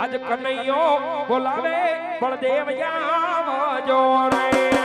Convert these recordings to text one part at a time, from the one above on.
આજ કનૈયો બોલાવે બળદેવ યામ જોણે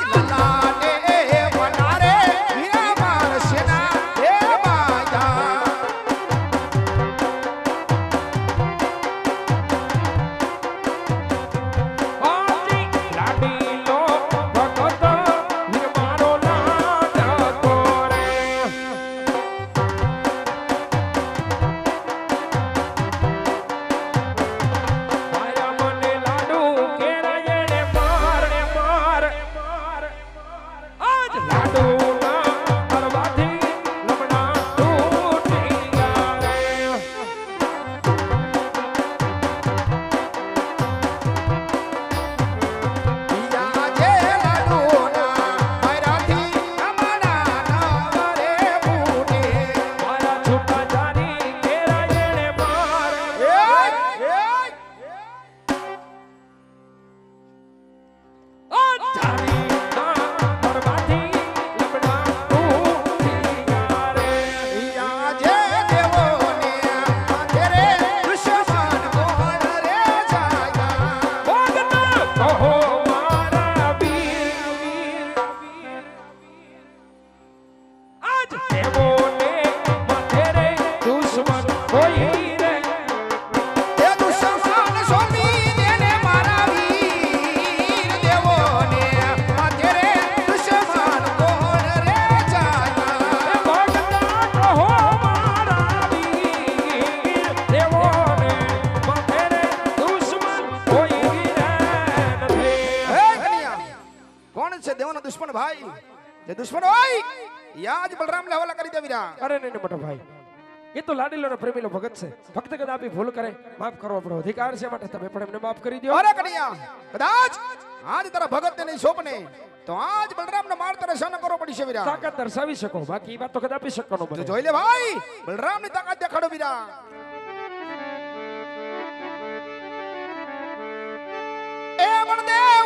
like it like I તો લાડીલો પ્રેમીલો ભગત છે. ભક્ત કદાપી ભૂલ કરે માફ કરો આપણો અધિકાર છે માટે તમે પણ એમને માફ કરી દો. અરે કન્યા કદાચ આજ તારા ભગત ને શોભને તો આજ બલરામ માર તને સહન કરવો પડશે વીરા. તાકાત દર્શાવી શકો બાકી વાત તો કદાપી શકવાનો બને. જોઈ લે ભાઈ બલરામની તાકાત દેખાડો વીરા. એ બળદેવ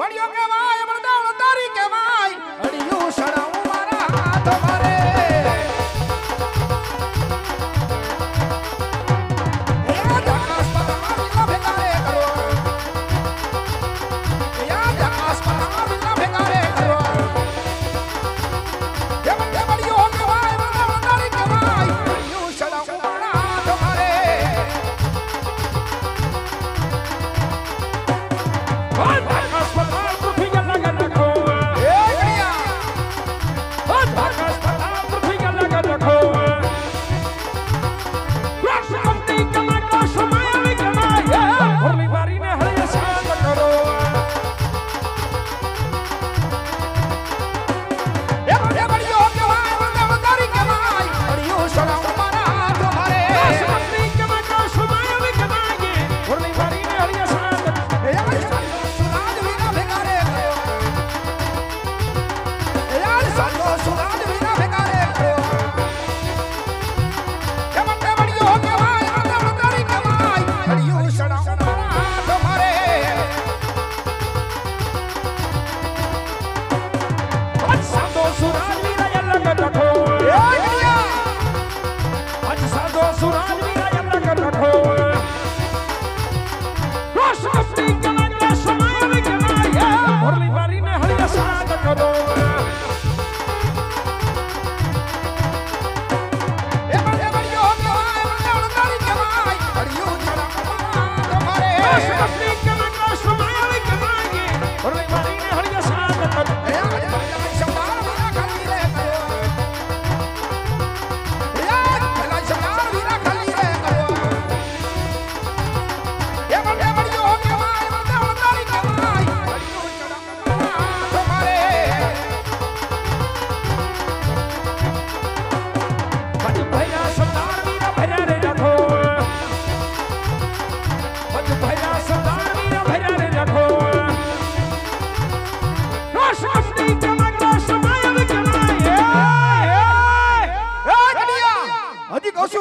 ભણ્યો કેવાય બળદેવ તારી કેવાય ભણ્યું સડા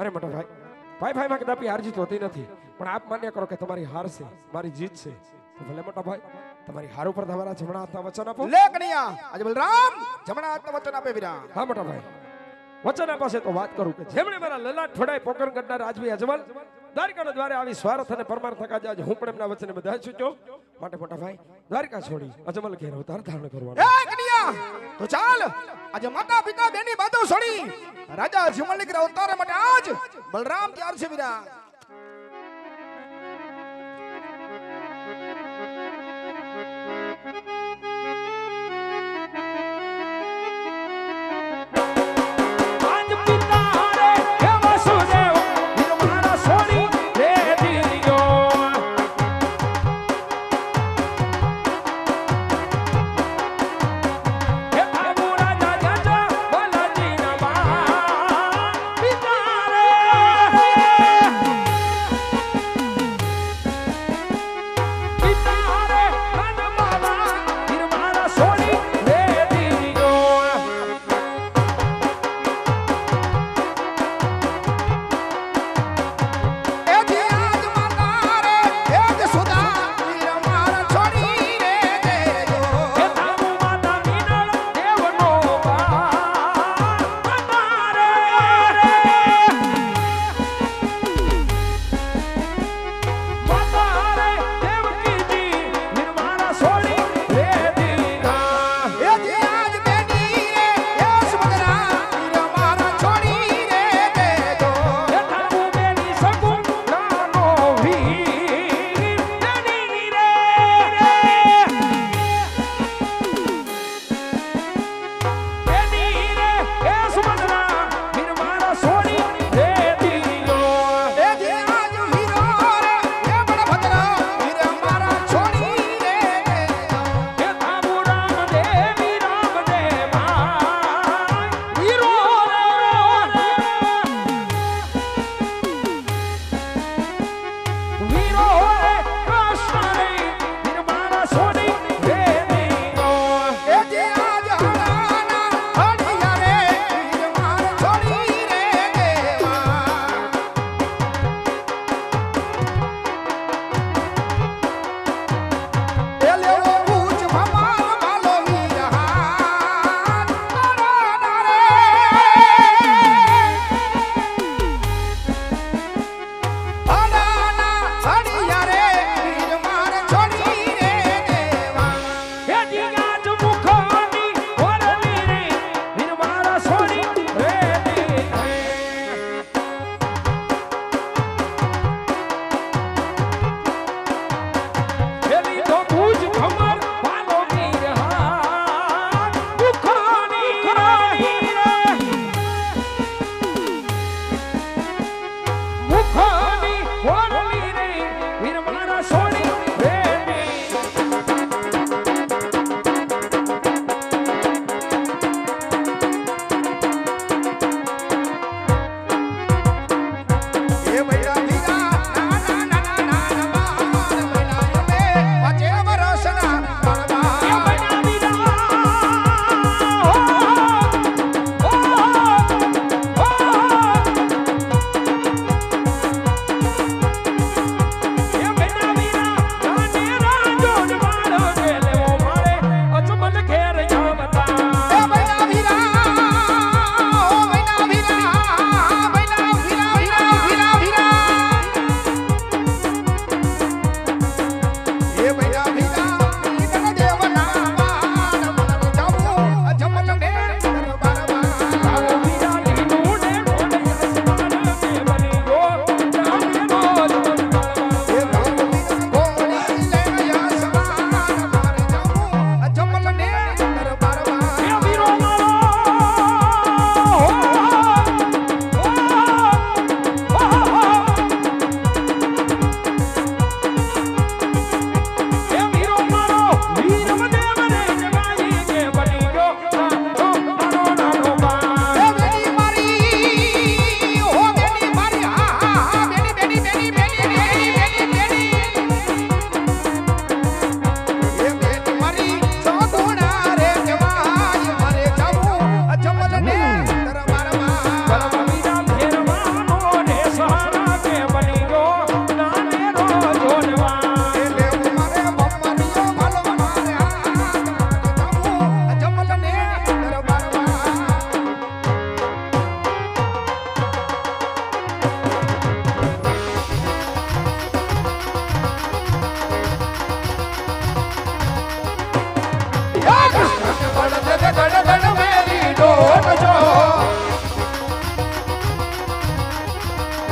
અરે મોટા ભાઈ ભાઈ ભાઈ માં કદાપી હાર જીત હોતી નથી. પણ આપ માન્ય કરો કે તમારી હાર છે મારી જીત છે. તો ભલે મોટા ભાઈ તમારી હાર ઉપર તમારા જમણા હાથના વચન આપો. લે કનૈયા આજે બલરામ જમણા હાથના વચન આપે વિરા હા મોટા ભાઈ. વચન આપશે તો વાત કરું કે જેમણે મારા લલાટ ઠોડાય પોકરગઢના રાજવી અજમલ દ્વારકાના દ્વારે આવી સ્વાર્થ અને પરમાર્થ થકા આજે હું પણ એમના વચને બધા છૂટ્યો માટે મોટા ભાઈ દ્વારકા છોડી અજમલ ઘેર અવતાર ધારણ કરવાનો. કનૈયા તો ચાલ, આજે માતા પિતા બેની બાતો છોડી રાજા જીવનલિક અવતાર માટે આજ બલરામ તૈયાર છે વીરા આજ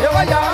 એવા યાર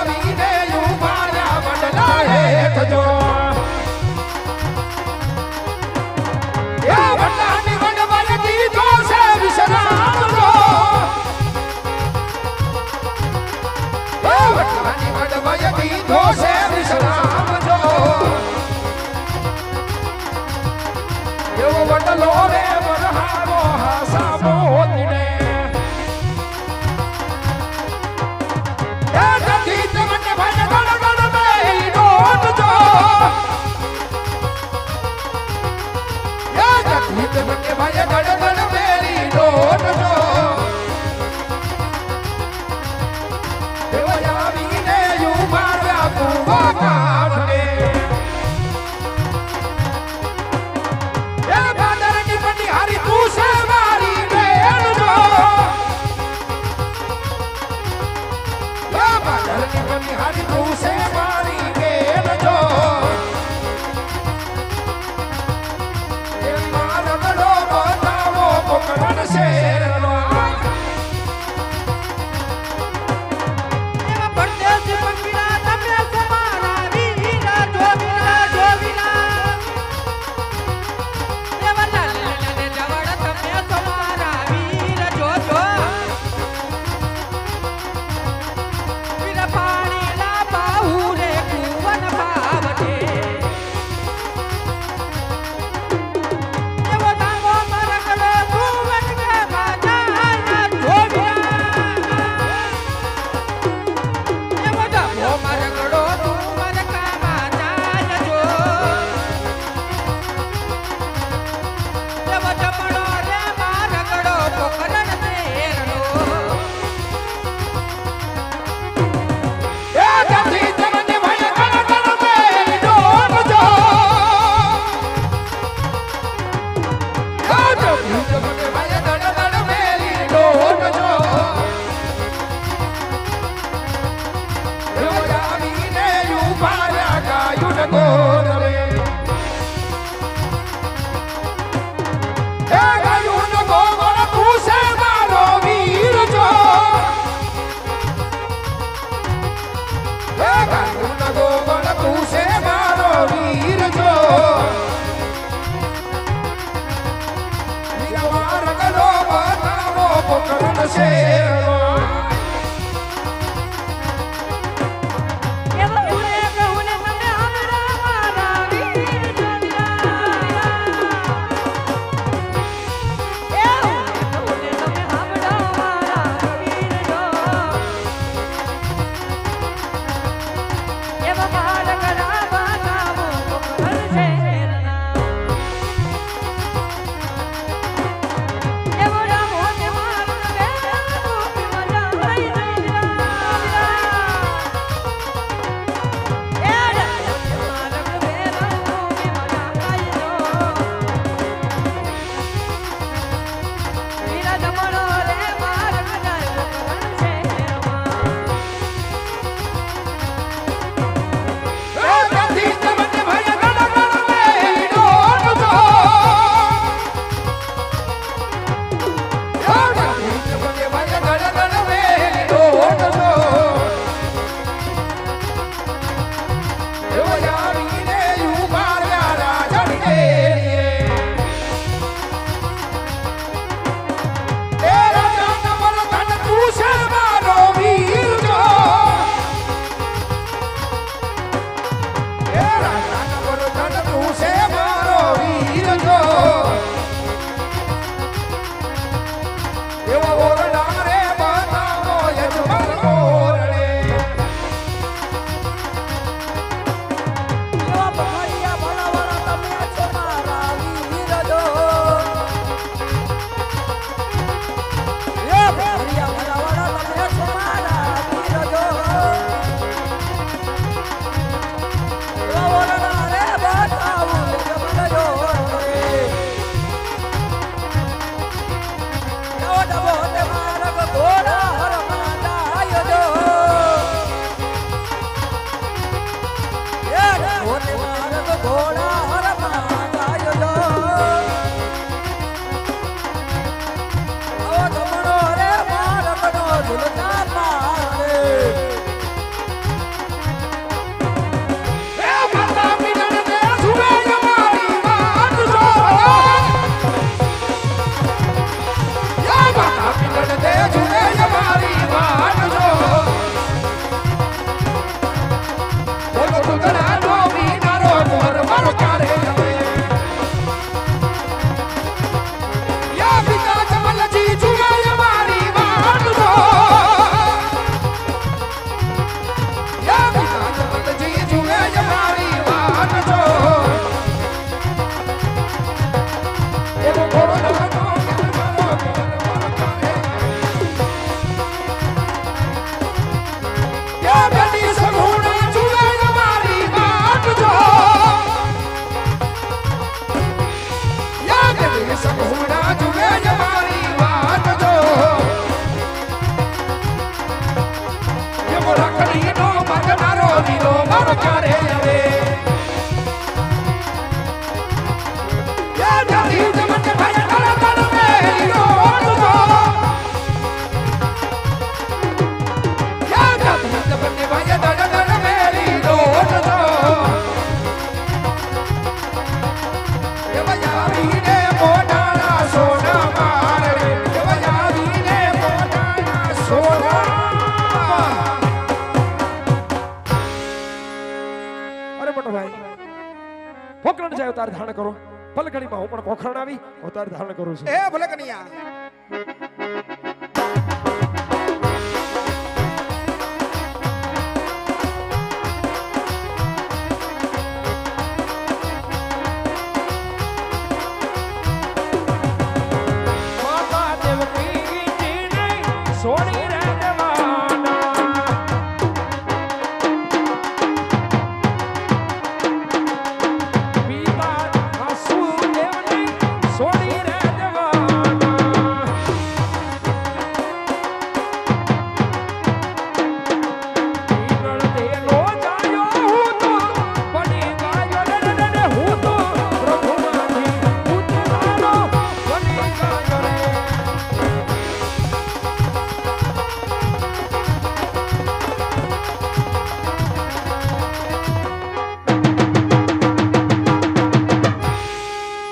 અવતાર ધારણ કરો. પલકણીમાં હું પણ પોખરણ આવી અવતાર ધારણ કરું છું. એ ભલે કનૈયા